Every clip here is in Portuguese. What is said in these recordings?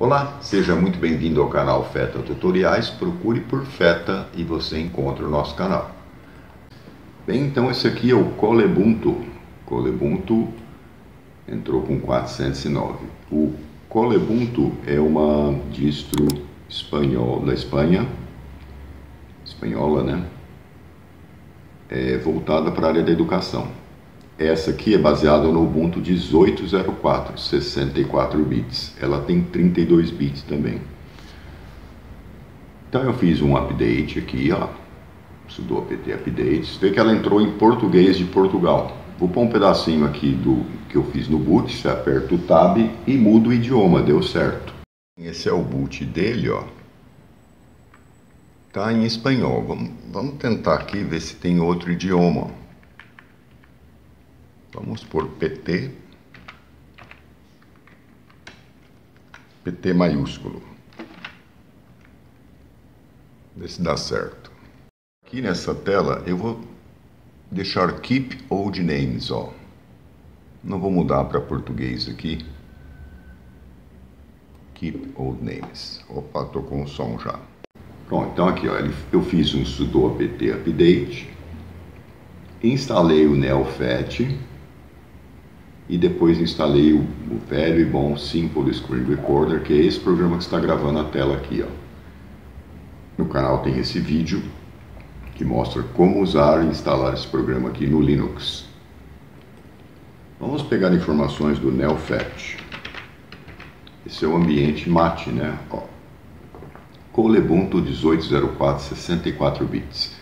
Olá, seja muito bem-vindo ao canal FETA Tutoriais. Procure por FETA e você encontra o nosso canal. Bem, então esse aqui é o Colebunto. Colebunto entrou com 409. O Colebunto é uma distro espanhol da Espanha, espanhola, né? É voltada para a área da educação. Essa aqui é baseada no Ubuntu 18.04, 64 bits. Ela tem 32 bits também. Então eu fiz um update aqui, ó. Sudo apt update. Você vê que ela entrou em português de Portugal. Vou pôr um pedacinho aqui do que eu fiz no boot. Você aperta o tab e muda o idioma. Deu certo. Esse é o boot dele, ó. Tá em espanhol. Vamos, vamos tentar aqui ver se tem outro idioma. Vamos por PT. PT maiúsculo. Ver se dá certo. Aqui nessa tela eu vou deixar Keep Old Names, ó. Não vou mudar para português aqui. Keep Old Names. Opa, tô com o som já. Pronto, então aqui ó, eu fiz um sudo apt update, instalei o NeoFet e depois instalei o, o, velho e bom Simple Screen Recorder, que é esse programa que está gravando a tela aqui. Ó. No canal tem esse vídeo que mostra como usar e instalar esse programa aqui no Linux. Vamos pegar informações do NeoFet. Esse é o ambiente MAT, né? Ó. Colebunto 1804 64 bits.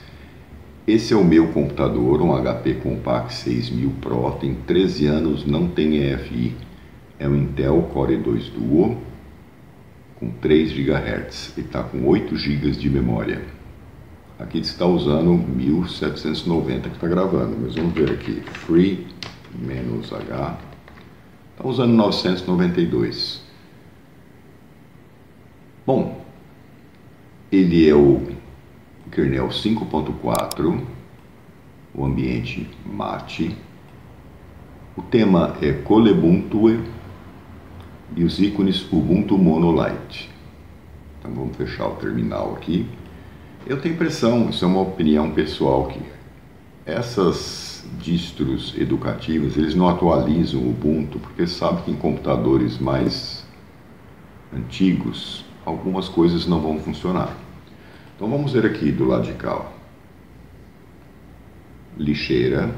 Esse é o meu computador, um HP Compaq 6000 Pro, tem 13 anos, não tem EFI. É um Intel Core 2 Duo com 3 GHz e está com 8 GB de memória. Aqui está usando 1790 que está gravando, mas vamos ver aqui, free H, está usando 992. Bom, ele é o kernel 5.4, o ambiente mate. O tema é Colebuntu e os ícones Ubuntu Monolite. Então vamos fechar o terminal aqui. Eu tenho impressão, isso é uma opinião pessoal, que essas distros educativas, eles não atualizam o Ubuntu, porque sabe que em computadores mais antigos, algumas coisas não vão funcionar. Então vamos ver aqui do lado de cá. Ó. Lixeira,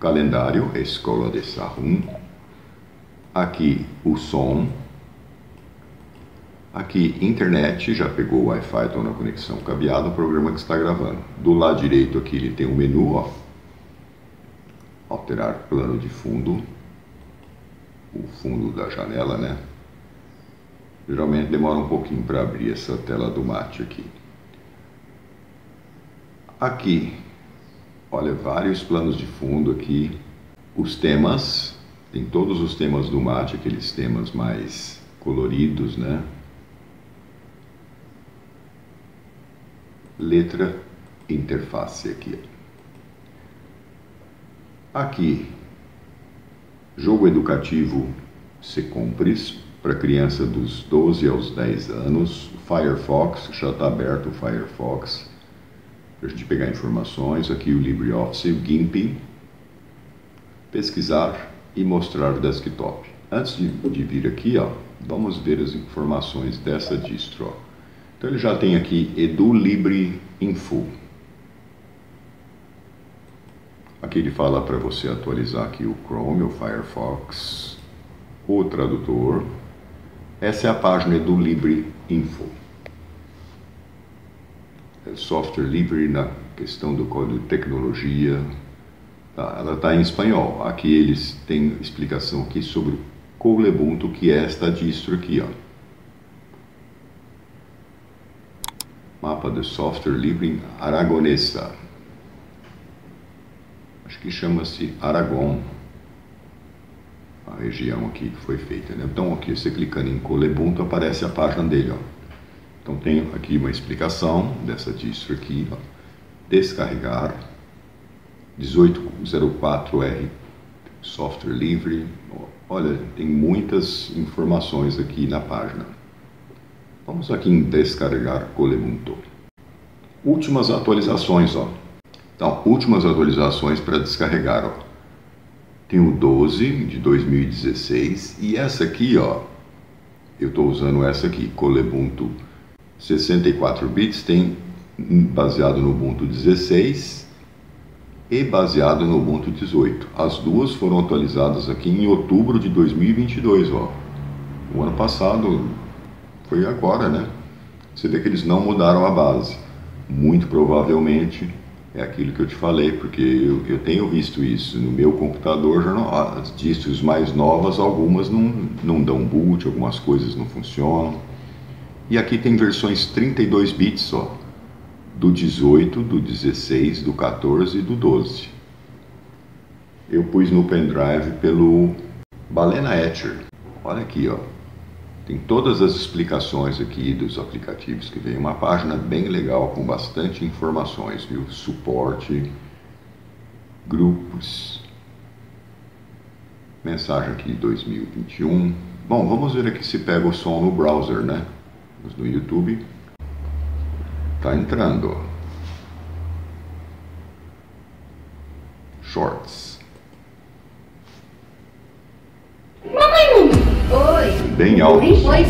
calendário, escola de Sahum. Aqui o som. Aqui internet, já pegou o Wi-Fi, estou na conexão cabeada, o programa que está gravando. Do lado direito aqui ele tem um menu, ó. Alterar plano de fundo. O fundo da janela, né? Geralmente demora um pouquinho para abrir essa tela do mate aqui. Aqui, olha, vários planos de fundo aqui. Os temas, tem todos os temas do mate, aqueles temas mais coloridos, né? Letra, interface aqui. Aqui, jogo educativo se compres para criança dos 12 aos 10 anos. O Firefox, já está aberto o Firefox, para a gente pegar informações. Aqui o LibreOffice, o GIMP, pesquisar e mostrar o desktop. Antes de, de vir aqui, ó, vamos ver as informações dessa distro. Então ele já tem aqui EduLibre Info. Aqui ele fala para você atualizar aqui o Chrome, o Firefox, o tradutor, essa é a página do Libre Info. É software livre na questão do código de tecnologia. Tá, ela está em espanhol. Aqui eles têm explicação aqui sobre o que é esta distro aqui, ó. Mapa de software livre aragonesa. Acho que chama-se Aragon região aqui que foi feita. Né? Então aqui você clicando em Colebunto aparece a página dele. Ó. Então tem aqui uma explicação dessa distro aqui. Ó. Descarregar 1804R software livre. Olha, tem muitas informações aqui na página. Vamos aqui em descarregar Colemunto. Últimas atualizações, ó. Então, últimas atualizações para descarregar, ó. Tem o 12 de 2016 e essa aqui, ó. Eu estou usando essa aqui, Colebunto 64 bits, tem baseado no Ubuntu 16 e baseado no Ubuntu 18. As duas foram atualizadas aqui em outubro de 2022, ó. O ano passado foi agora, né? Você vê que eles não mudaram a base. Muito provavelmente é aquilo que eu te falei, porque eu, eu tenho visto isso no meu computador, as distros mais novas, algumas não, não dão boot, algumas coisas não funcionam. E aqui tem versões 32 bits só do 18, do 16, do 14 e do 12. Eu pus no pendrive pelo Balena Etcher. Olha aqui, ó. Tem todas as explicações aqui dos aplicativos que vem. Uma página bem legal com bastante informações, viu? Suporte, grupos, mensagem aqui de 2021. Bom, vamos ver aqui se pega o som no browser, né? No YouTube. Tá entrando. Shorts. Bem alto o som. Oi,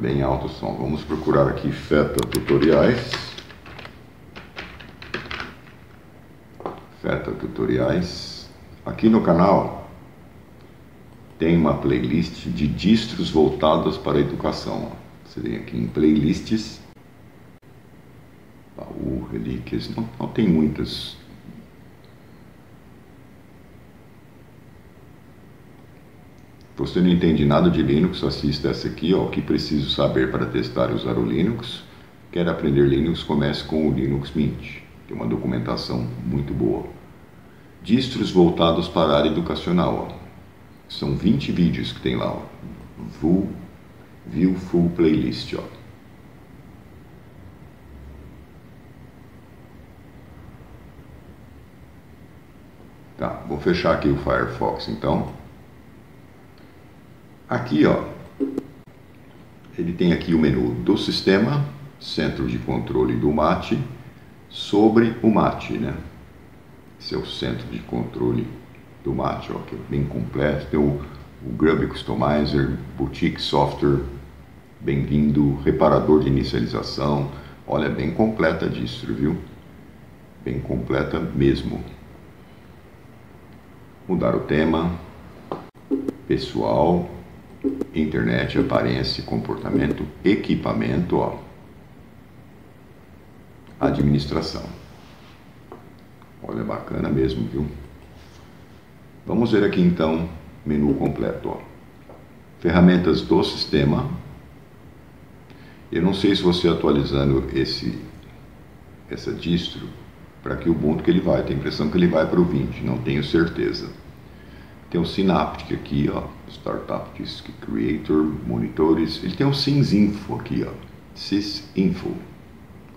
Bem alto o som. Vamos procurar aqui Feta Tutoriais. Feta Tutoriais. Aqui no canal tem uma playlist de distros voltadas para a educação. Você vem aqui em playlists, baú, relíquias, não, não tem muitas. Você não entende nada de Linux, assista essa aqui, ó, o que preciso saber para testar e usar o Linux. Quer aprender Linux, comece com o Linux Mint. Tem uma documentação muito boa. Distros voltados para a área educacional. Ó. São 20 vídeos que tem lá. Ó. View Full Playlist. Ó. Tá, vou fechar aqui o Firefox então. Aqui, ó, ele tem aqui o menu do sistema, centro de controle do MAT, sobre o MAT, né? Esse é o centro de controle do MAT, ó, que é bem completo. Tem o, o Grub Customizer, Boutique Software, bem-vindo, reparador de inicialização. Olha, bem completa a distro, viu? Bem completa mesmo. Mudar o tema, pessoal, internet, aparência, comportamento, equipamento, ó. Administração. Olha, bacana mesmo, viu? Vamos ver aqui então, menu completo, ó. Ferramentas do sistema, eu não sei se você atualizando esse essa distro para que o Ubuntu que ele vai. Tem a impressão que ele vai para o 20, não tenho certeza. Tem o Synaptic aqui, ó, Startup Disk Creator, monitores. Ele tem o SysInfo aqui, ó, SysInfo.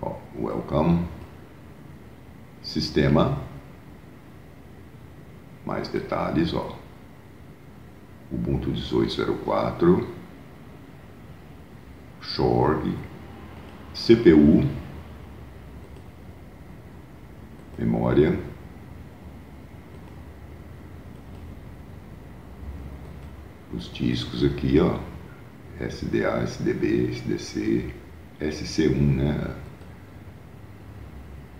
Ó, welcome. Sistema. Mais detalhes, ó. Ubuntu 18.04 Shorg, CPU, memória, os discos aqui, ó, SDA, SDB, SDC, SC1, né?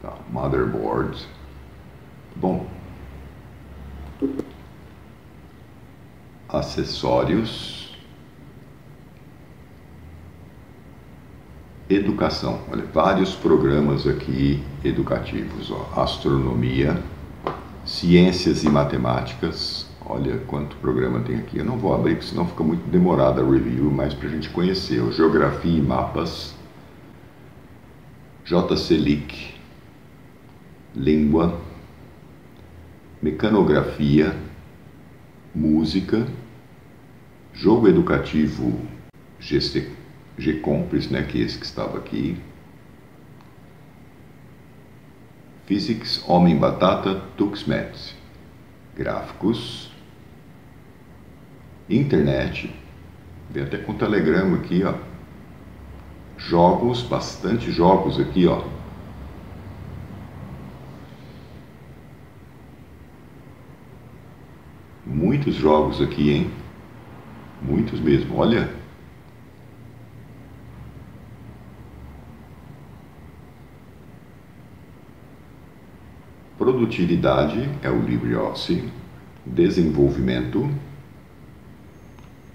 Tá, motherboard. Bom, acessórios. Educação, olha, vários programas aqui educativos, ó, astronomia, ciências e matemáticas, olha quanto programa tem aqui. Eu não vou abrir, porque senão fica muito demorada a review, mas para a gente conhecer, ó, geografia e mapas, JCLIC, língua, mecanografia, música, jogo educativo GC G-Compris, né, que é esse que estava aqui. Physics, Homem Batata, Tuxmet. gráficos, internet, vem até com telegrama aqui, ó. Jogos, bastante jogos aqui, ó. Muitos jogos aqui, hein? Muitos mesmo, olha. Produtividade é o LibreOffice, desenvolvimento,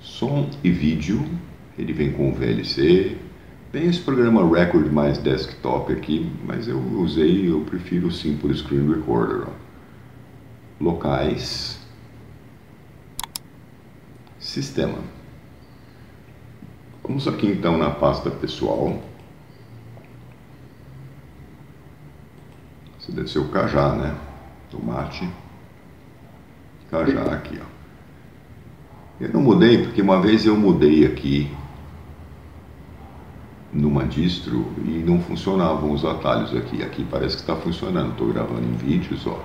som e vídeo, ele vem com o VLC, tem esse programa Record mais desktop aqui, mas eu usei, eu prefiro o Simple Screen Recorder. Ó. Locais, sistema. Vamos aqui então na pasta pessoal. Esse deve ser o cajá, né? Tomate. Cajá aqui, ó. Eu não mudei porque uma vez eu mudei aqui numa distro e não funcionavam os atalhos aqui. Aqui parece que está funcionando. Estou gravando em vídeos, ó.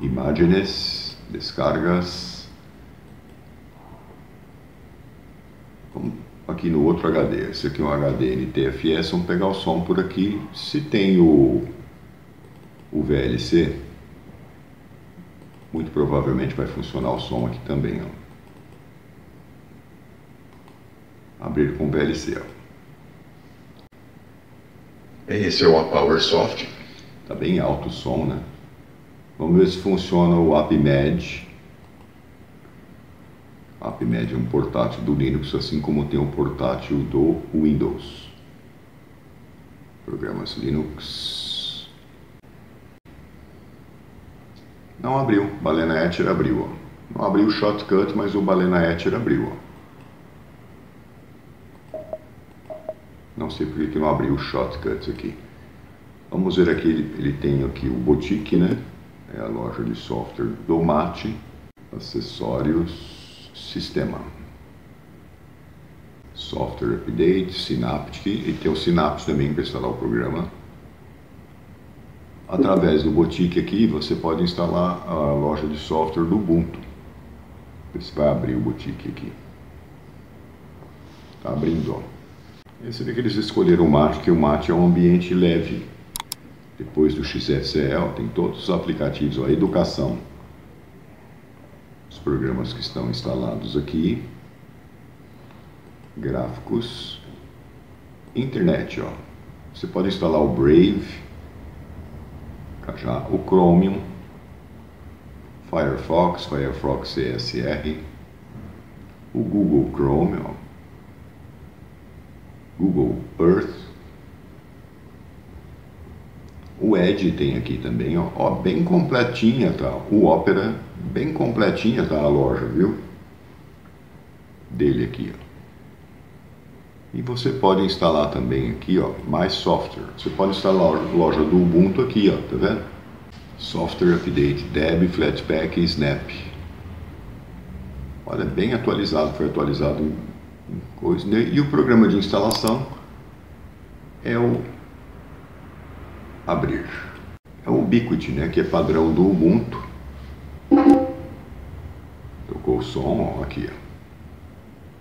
Imagens, descargas. Aqui no outro HD. Esse aqui é um HD NTFS. Vamos pegar o som por aqui. Se tem o o VLC, muito provavelmente vai funcionar o som aqui também. Ó. Abrir com VLC. Ó. Esse é o PowerSoft. Está bem alto o som, né? Vamos ver se funciona o AppMed. AppMed é um portátil do Linux, assim como tem o um portátil do Windows. Programas Linux. Não abriu. Balena Etcher abriu. Ó. Não abriu o shortcut, mas o Balena Etcher abriu. Ó. Não sei por que não abriu o shortcut aqui. Vamos ver aqui, ele, ele tem aqui o Boutique, né? É a loja de software do Mate. Acessórios, sistema. Software Update, Synaptic. E tem o Synapse também para instalar o programa. Através do Boutique aqui, você pode instalar a loja de software do Ubuntu. Você vai abrir o Boutique aqui. Está abrindo, ó. Você vê que eles escolheram o Mate, que o Mate é um ambiente leve. Depois do XFCE, tem todos os aplicativos, ó, educação. Os programas que estão instalados aqui. Gráficos. Internet, ó. Você pode instalar o Brave já o Chromium, Firefox, Firefox CSR, o Google Chrome, ó, O Edge tem aqui também, ó, ó, bem completinha tá, o Opera, bem completinha tá a loja, viu? Dele aqui, ó. E você pode instalar também aqui, ó, mais software. Você pode instalar a loja do Ubuntu aqui, ó, tá vendo? Software Update, Deb, Flatpak e Snap. Olha, bem atualizado, foi atualizado em, em coisa. Né? E o programa de instalação é o abrir. É o Ubiquiti, né, que é padrão do Ubuntu. Tocou o som, ó, aqui, ó.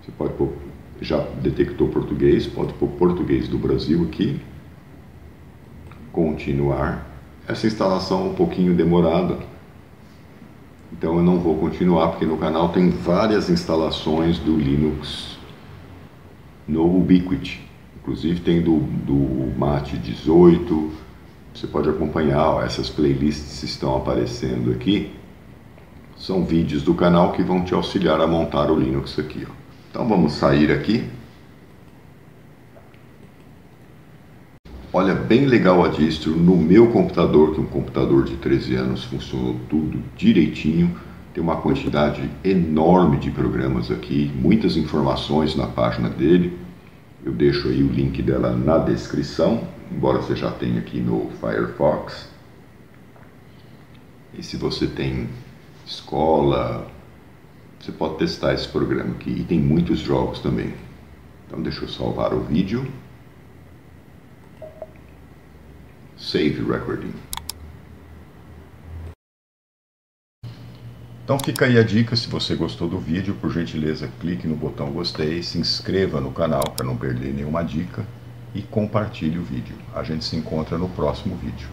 Você pode pôr já detectou português, pode pôr português do Brasil aqui. Continuar. Essa instalação é um pouquinho demorada, então eu não vou continuar porque no canal tem várias instalações do Linux no Ubiquiti. Inclusive tem do, do Mate 18, você pode acompanhar, ó, essas playlists estão aparecendo aqui. São vídeos do canal que vão te auxiliar a montar o Linux aqui. Ó. Então vamos sair aqui. Olha, bem legal a distro. No meu computador, que é um computador de 13 anos, funcionou tudo direitinho. Tem uma quantidade enorme de programas aqui, muitas informações na página dele. Eu deixo aí o link dela na descrição, embora você já tenha aqui no Firefox. E se você tem escola, você pode testar esse programa aqui e tem muitos jogos também. Então deixa eu salvar o vídeo. Save recording. Então fica aí a dica, se você gostou do vídeo, por gentileza clique no botão gostei, se inscreva no canal para não perder nenhuma dica e compartilhe o vídeo. A gente se encontra no próximo vídeo.